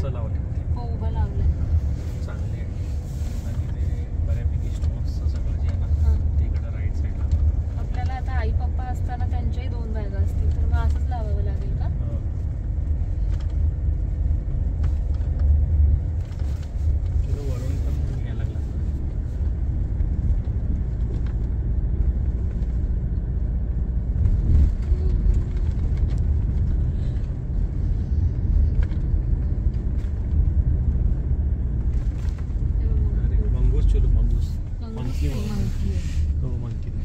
असं लावले हो उभं चांगले आहे. आणि ते बऱ्यापैकी स्टोन्सचं सगळं जे आहे ना. ते इकडं राईट साईडला आपल्याला आता आई पप्पा असताना त्यांच्याही दोन बॅगा असतील तर मग असंच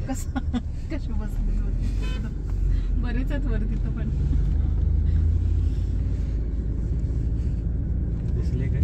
कसं कशी बसले बरेच आहेत वर तिथं पण. दिसले काय?